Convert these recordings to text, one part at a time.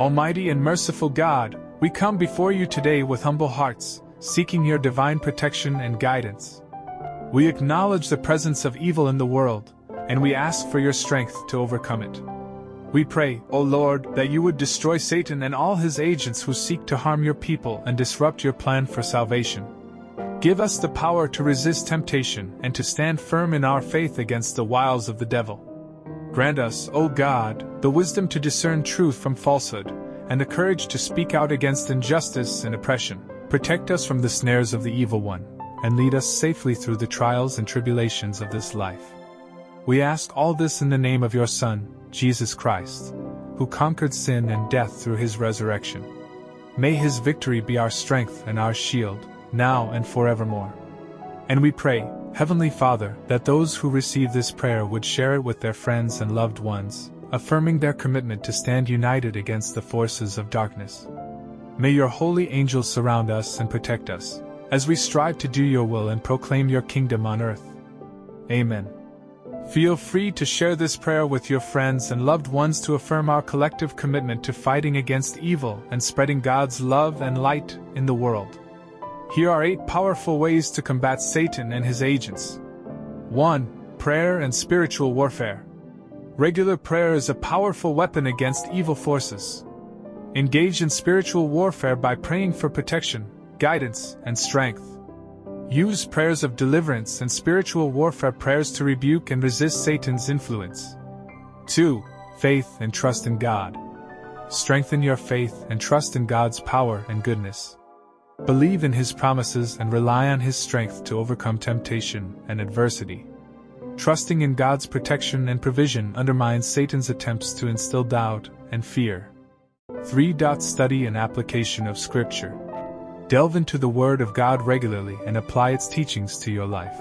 Almighty and merciful God, we come before you today with humble hearts, seeking your divine protection and guidance. We acknowledge the presence of evil in the world, and we ask for your strength to overcome it. We pray, O Lord, that you would destroy Satan and all his agents who seek to harm your people and disrupt your plan for salvation. Give us the power to resist temptation and to stand firm in our faith against the wiles of the devil. Grant us, O God, the wisdom to discern truth from falsehood, and the courage to speak out against injustice and oppression. Protect us from the snares of the evil one, and lead us safely through the trials and tribulations of this life. We ask all this in the name of your Son, Jesus Christ, who conquered sin and death through his resurrection. May his victory be our strength and our shield, now and forevermore. And we pray, Heavenly Father, that those who receive this prayer would share it with their friends and loved ones, affirming their commitment to stand united against the forces of darkness. May your holy angels surround us and protect us, as we strive to do your will and proclaim your kingdom on earth. Amen. Feel free to share this prayer with your friends and loved ones to affirm our collective commitment to fighting against evil and spreading God's love and light in the world. Here are eight powerful ways to combat Satan and his agents. 1. Prayer and spiritual warfare. Regular prayer is a powerful weapon against evil forces. Engage in spiritual warfare by praying for protection, guidance, and strength. Use prayers of deliverance and spiritual warfare prayers to rebuke and resist Satan's influence. 2. Faith and trust in God. Strengthen your faith and trust in God's power and goodness. Believe in His promises and rely on His strength to overcome temptation and adversity. Trusting in God's protection and provision undermines Satan's attempts to instill doubt and fear. 3. Study and application of Scripture. Delve into the Word of God regularly and apply its teachings to your life.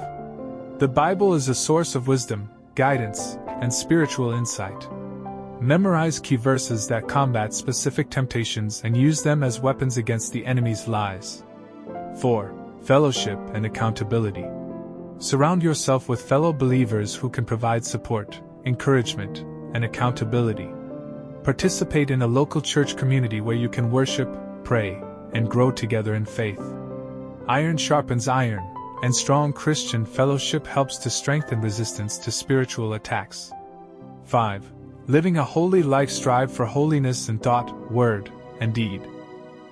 The Bible is a source of wisdom, guidance, and spiritual insight. Memorize key verses that combat specific temptations and use them as weapons against the enemy's lies. 4. Fellowship and accountability. Surround yourself with fellow believers who can provide support, encouragement, and accountability. Participate in a local church community where you can worship, pray, and grow together in faith. Iron sharpens iron, and strong Christian fellowship helps to strengthen resistance to spiritual attacks. 5. Living a holy life strive for holiness in thought, word, and deed.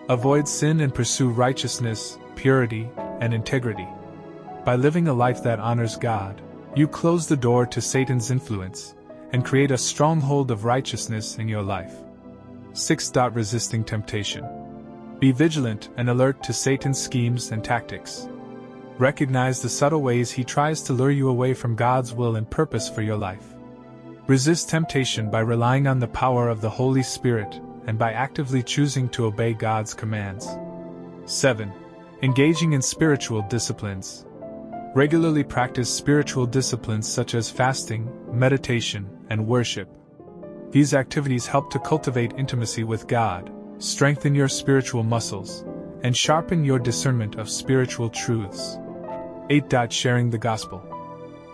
Avoid sin and pursue righteousness, purity, and integrity. By living a life that honors God, you close the door to Satan's influence and create a stronghold of righteousness in your life. 6. Resisting temptation. Be vigilant and alert to Satan's schemes and tactics. Recognize the subtle ways he tries to lure you away from God's will and purpose for your life. Resist temptation by relying on the power of the Holy Spirit and by actively choosing to obey God's commands. 7. Engaging in spiritual disciplines. Regularly practice spiritual disciplines such as fasting, meditation, and worship. These activities help to cultivate intimacy with God strengthen your spiritual muscles, and sharpen your discernment of spiritual truths. 8. Sharing the Gospel.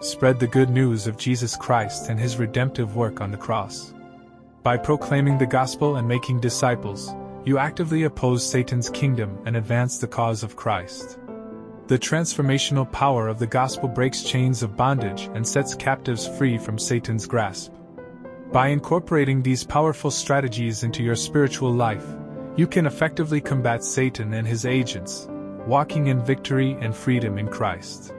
Spread the good news of Jesus Christ and his redemptive work on the cross. By proclaiming the gospel and making disciples, you actively oppose Satan's kingdom and advance the cause of Christ. The transformational power of the gospel breaks chains of bondage and sets captives free from Satan's grasp. By incorporating these powerful strategies into your spiritual life, you can effectively combat Satan and his agents, walking in victory and freedom in Christ.